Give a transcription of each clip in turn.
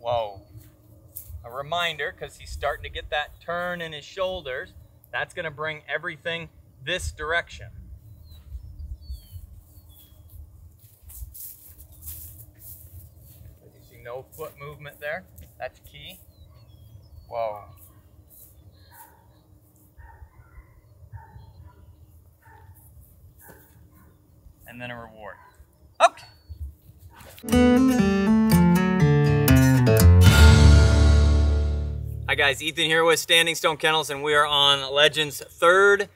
Whoa. A reminder, because he's starting to get that turn in his shoulders, that's going to bring everything this direction. You see, no foot movement there. That's key. Whoa. And then a reward. Okay. Hi guys, Ethan here with Standing Stone Kennels and we are on Legend's third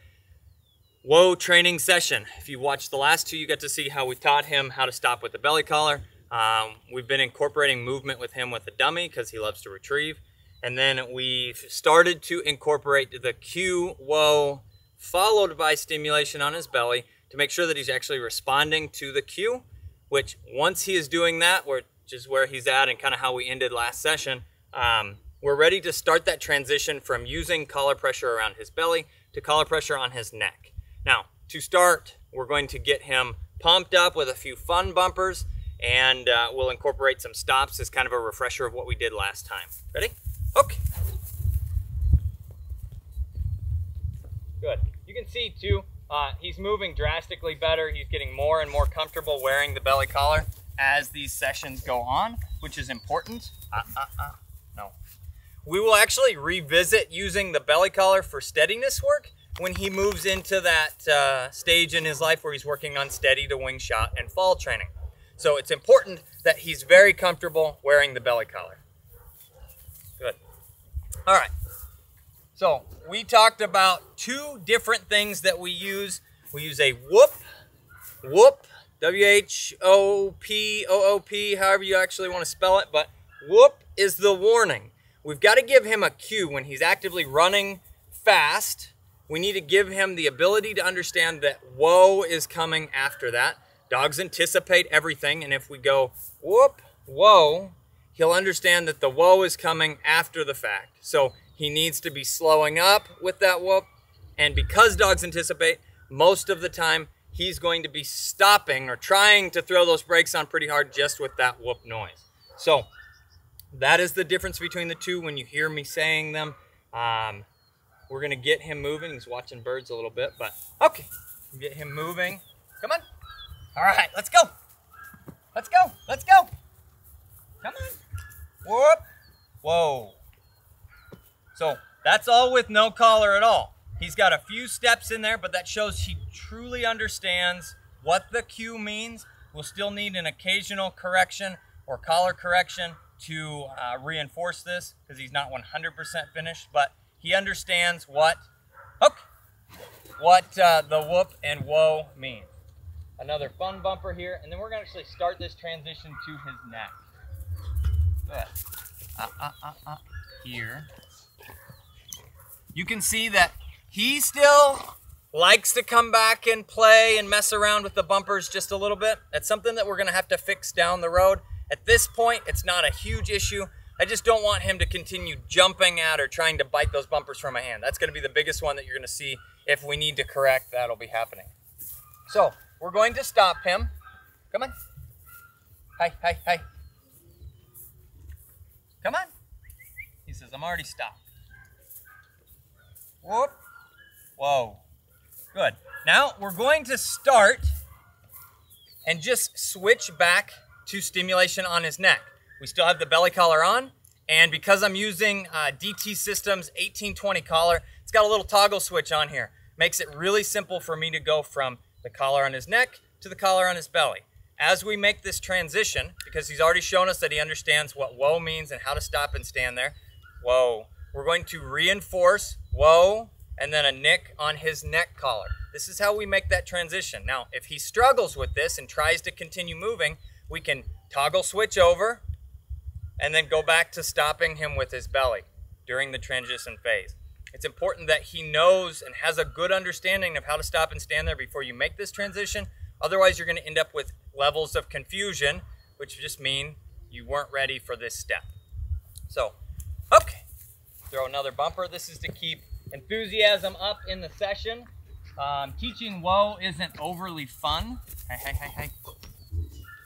Whoa training session. If you watched the last two, you got to see how we taught him how to stop with the belly collar. Um, we've been incorporating movement with him with the dummy because he loves to retrieve. And then we've started to incorporate the cue whoa followed by stimulation on his belly to make sure that he's actually responding to the cue, which once he is doing that, which is where he's at and kind of how we ended last session, um, we're ready to start that transition from using collar pressure around his belly to collar pressure on his neck. Now, to start, we're going to get him pumped up with a few fun bumpers and uh, we'll incorporate some stops as kind of a refresher of what we did last time. Ready? Okay. Good. You can see too, uh, he's moving drastically better. He's getting more and more comfortable wearing the belly collar as these sessions go on, which is important. Uh, uh, uh. We will actually revisit using the belly collar for steadiness work when he moves into that uh, stage in his life where he's working on steady to wing shot and fall training. So it's important that he's very comfortable wearing the belly collar. Good. All right. So we talked about two different things that we use. We use a whoop, whoop, W-H-O-P-O-O-P, however you actually want to spell it, but whoop is the warning. We've got to give him a cue when he's actively running fast. We need to give him the ability to understand that whoa is coming after that. Dogs anticipate everything, and if we go whoop, whoa, he'll understand that the whoa is coming after the fact. So he needs to be slowing up with that whoop. And because dogs anticipate, most of the time he's going to be stopping or trying to throw those brakes on pretty hard just with that whoop noise. So that is the difference between the two when you hear me saying them. Um, we're to get him moving. He's watching birds a little bit, but okay. Get him moving. Come on. All right, let's go. Let's go. Let's go. Come on. Whoop. Whoa. So that's all with no collar at all. He's got a few steps in there, but that shows he truly understands what the cue means. We'll still need an occasional correction or collar correction to uh, reinforce this because he's not 100% finished, but he understands what, okay, what uh, the whoop and whoa mean. Another fun bumper here, and then we're gonna actually start this transition to his neck. Uh, uh, uh, uh, here you can see that he still likes to come back and play and mess around with the bumpers just a little bit. That's something that we're gonna have to fix down the road. At this point, it's not a huge issue. I just don't want him to continue jumping at or trying to bite those bumpers from my hand. That's gonna be the biggest one that you're gonna see. If we need to correct, that'll be happening. So we're going to stop him. Come on. Hi, hi, hi. Come on. He says, I'm already stopped. Whoop. Whoa. Good. Now we're going to start and just switch back to stimulation on his neck. We still have the belly collar on, and because I'm using uh, DT Systems 1820 collar, it's got a little toggle switch on here. Makes it really simple for me to go from the collar on his neck to the collar on his belly. As we make this transition, because he's already shown us that he understands what whoa means and how to stop and stand there, whoa, we're going to reinforce whoa and then a nick on his neck collar. This is how we make that transition. Now, if he struggles with this and tries to continue moving, we can toggle switch over and then go back to stopping him with his belly during the transition phase. It's important that he knows and has a good understanding of how to stop and stand there before you make this transition. Otherwise, you're going to end up with levels of confusion, which just mean you weren't ready for this step. So, okay, throw another bumper. This is to keep enthusiasm up in the session. Um, teaching whoa isn't overly fun. Hey, hey, hey, hey.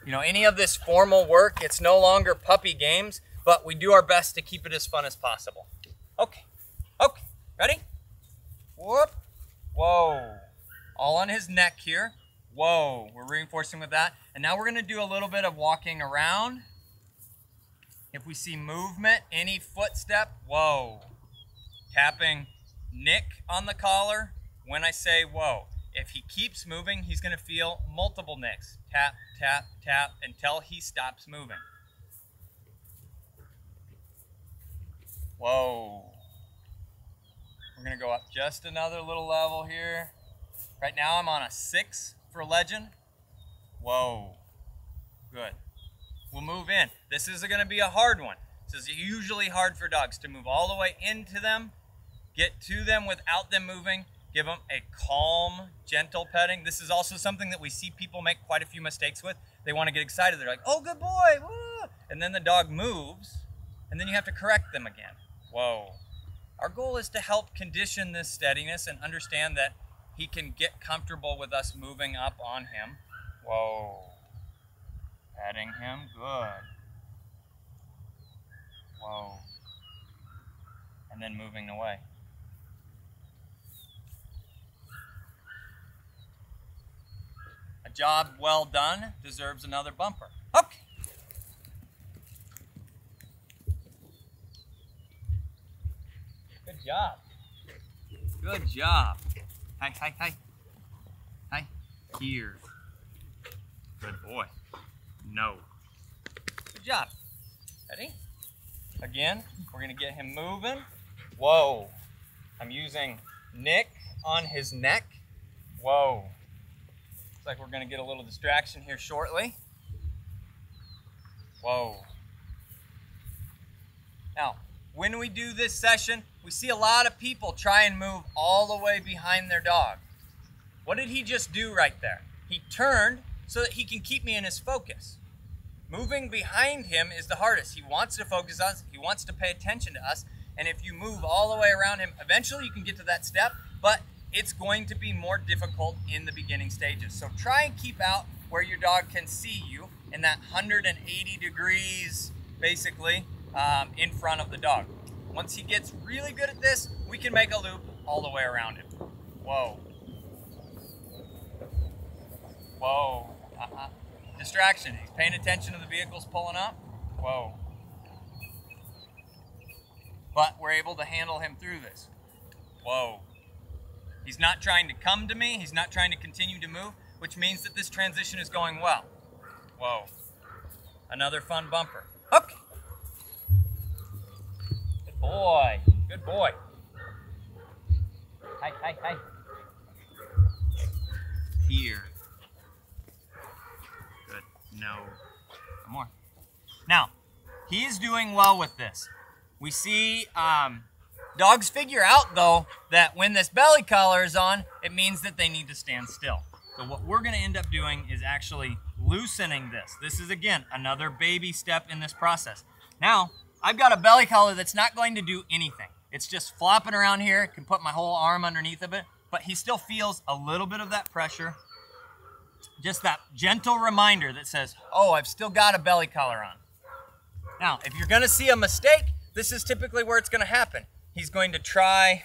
You know, any of this formal work, it's no longer puppy games, but we do our best to keep it as fun as possible. Okay, okay, ready? Whoop, whoa. All on his neck here. Whoa, we're reinforcing with that. And now we're gonna do a little bit of walking around. If we see movement, any footstep, whoa. Tapping Nick on the collar when I say whoa. If he keeps moving, he's gonna feel multiple nicks. Tap, tap, tap, until he stops moving. Whoa. We're gonna go up just another little level here. Right now I'm on a six for Legend. Whoa. Good. We'll move in. This is gonna be a hard one. This is usually hard for dogs to move all the way into them, get to them without them moving, give them a calm, gentle petting. This is also something that we see people make quite a few mistakes with. They want to get excited. They're like, oh, good boy. Woo. And then the dog moves, and then you have to correct them again. Whoa. Our goal is to help condition this steadiness and understand that he can get comfortable with us moving up on him. Whoa. Petting him. Good. Whoa. And then moving away. A job well done deserves another bumper. Okay. Good job. Good job. Hi, hi, hi. Hi. Here. Good boy. No. Good job. Ready? Again, we're going to get him moving. Whoa. I'm using Nick on his neck. Whoa. Like we're going to get a little distraction here shortly. Whoa. Now, when we do this session, we see a lot of people try and move all the way behind their dog. What did he just do right there? He turned so that he can keep me in his focus. Moving behind him is the hardest. He wants to focus us, he wants to pay attention to us, and if you move all the way around him, eventually you can get to that step, but it's going to be more difficult in the beginning stages. So try and keep out where your dog can see you in that 180 degrees, basically, um, in front of the dog. Once he gets really good at this, we can make a loop all the way around him. Whoa. Whoa. Uh-huh. Distraction. He's paying attention to the vehicles pulling up. Whoa. But we're able to handle him through this. Whoa. He's not trying to come to me. He's not trying to continue to move, which means that this transition is going well. Whoa. Another fun bumper. Okay. Good boy. Good boy. Hi, hi, hi. Here. Good. No. One more. Now, he's doing well with this. We see um, dogs figure out, though, that when this belly collar is on, it means that they need to stand still. So what we're going to end up doing is actually loosening this. This is, again, another baby step in this process. Now, I've got a belly collar that's not going to do anything. It's just flopping around here. Can put my whole arm underneath of it, but he still feels a little bit of that pressure. Just that gentle reminder that says, oh, I've still got a belly collar on. Now, if you're going to see a mistake, this is typically where it's going to happen. He's going to try,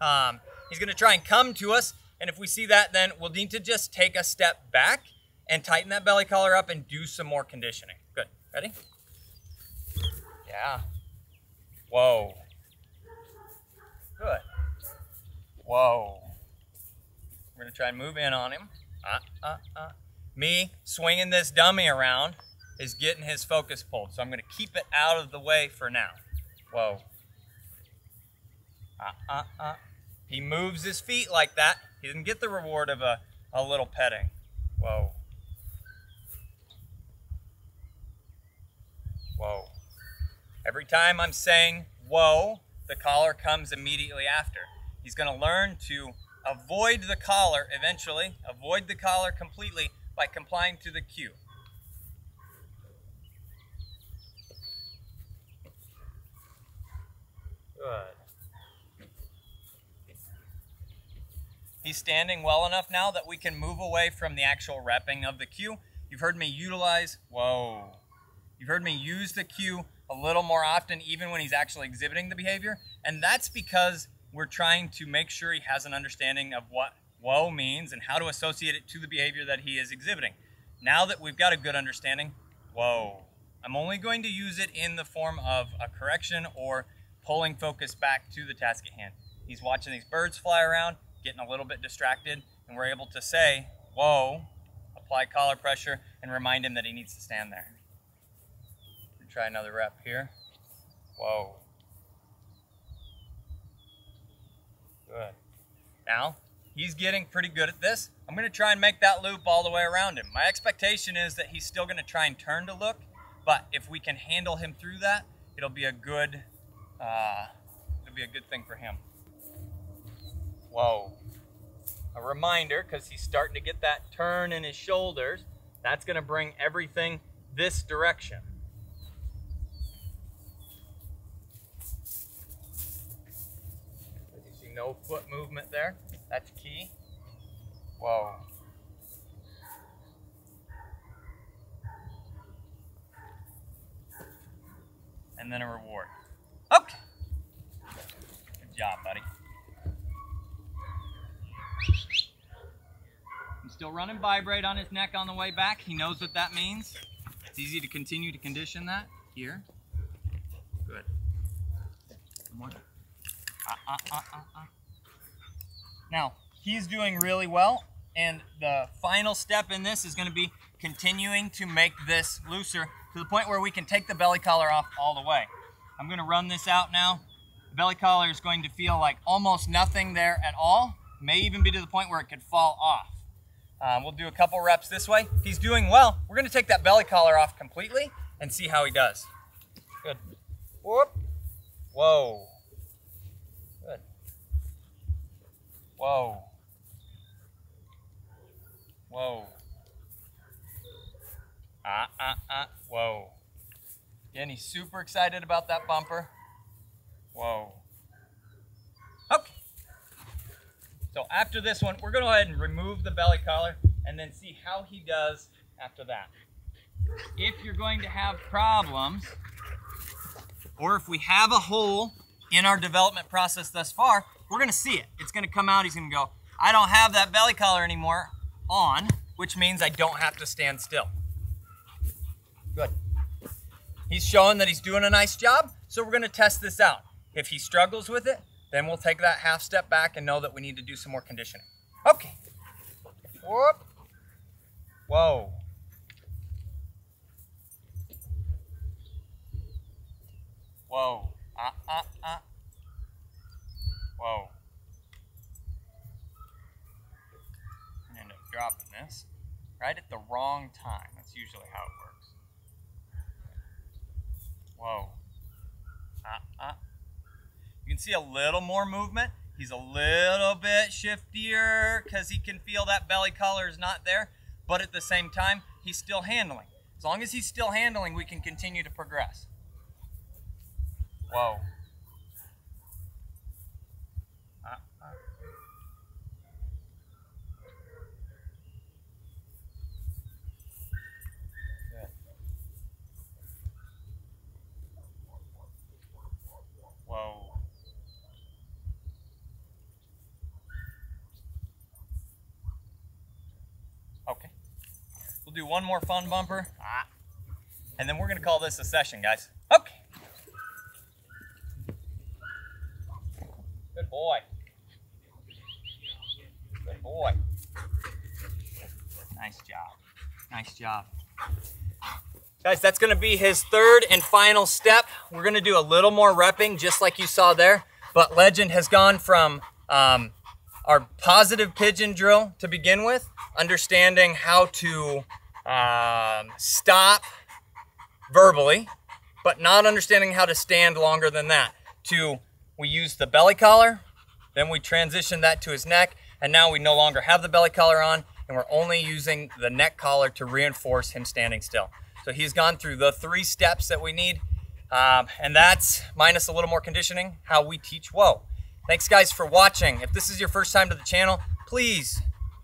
um, he's going to try and come to us, and if we see that, then we'll need to just take a step back and tighten that belly collar up and do some more conditioning. Good. Ready? Yeah. Whoa. Good. Whoa. We're going to try and move in on him. Uh, uh, uh. Me swinging this dummy around is getting his focus pulled. So I'm going to keep it out of the way for now. Whoa. Uh, uh. He moves his feet like that. He didn't get the reward of a, a little petting. Whoa. Whoa. Every time I'm saying whoa, the collar comes immediately after. He's going to learn to avoid the collar eventually, avoid the collar completely by complying to the cue. Good. He's standing well enough now that we can move away from the actual repping of the cue. You've heard me utilize, whoa, You've heard me use the cue a little more often, even when he's actually exhibiting the behavior. And that's because we're trying to make sure he has an understanding of what whoa means and how to associate it to the behavior that he is exhibiting. Now that we've got a good understanding, whoa, I'm only going to use it in the form of a correction or pulling focus back to the task at hand. He's watching these birds fly around, getting a little bit distracted, and we're able to say, whoa, apply collar pressure, and remind him that he needs to stand there. Try another rep here. Whoa. Good. Now, he's getting pretty good at this. I'm going to try and make that loop all the way around him. My expectation is that he's still going to try and turn to look, but if we can handle him through that, it'll be a good, uh, it'll be a good thing for him. Whoa. A reminder, because he's starting to get that turn in his shoulders, that's going to bring everything this direction. You see no foot movement there. That's key. Whoa. And then a reward. Okay. Good job, buddy. Still running vibrate on his neck on the way back. He knows what that means. It's easy to continue to condition that here. Good. One more. Uh, uh, uh. Now, he's doing really well, and the final step in this is going to be continuing to make this looser to the point where we can take the belly collar off all the way. I'm going to run this out now. The belly collar is going to feel like almost nothing there at all. May even be to the point where it could fall off. Um, we'll do a couple reps this way. If he's doing well, we're to take that belly collar off completely and see how he does. Good. Whoop. Whoa. Good. Whoa. Whoa. Ah, ah, ah. Whoa. Again, he's super excited about that bumper. Whoa. Okay. So after this one, we're to go ahead and remove the belly collar and then see how he does after that. If you're going to have problems, or if we have a hole in our development process thus far, we're to see it. It's to come out. He's to go, I don't have that belly collar anymore on, which means I don't have to stand still. Good. He's showing that he's doing a nice job, so we're to test this out. If he struggles with it, then we'll take that half step back and know that we need to do some more conditioning. Okay. Whoop. Whoa. Whoa. Uh, uh, uh. Whoa. I end up dropping this right at the wrong time. That's usually how it works. Whoa. Uh, uh. You can see a little more movement. He's a little bit shiftier because he can feel that belly collar is not there. But at the same time, he's still handling. As long as he's still handling, we can continue to progress. Whoa. Uh, uh. Good. Whoa. Okay. We'll do one more fun bumper. Ah. And then we're going to call this a session, guys. Okay. Good boy. Good boy. Nice job. Nice job. Guys, that's to be his third and final step. We're to do a little more repping, just like you saw there. But Legend has gone from um, our positive pigeon drill to begin with, understanding how to um, stop verbally, but not understanding how to stand longer than that. To we use the belly collar, then we transition that to his neck, and now we no longer have the belly collar on, and we're only using the neck collar to reinforce him standing still. So he's gone through the three steps that we need, um, and that's minus a little more conditioning, how we teach whoa. Thanks guys for watching. If this is your first time to the channel, please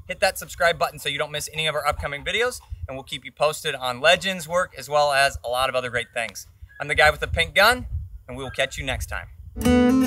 hit that subscribe button so you don't miss any of our upcoming videos. And we'll keep you posted on Legends work as well as a lot of other great things. I'm the guy with the pink gun, and we will catch you next time.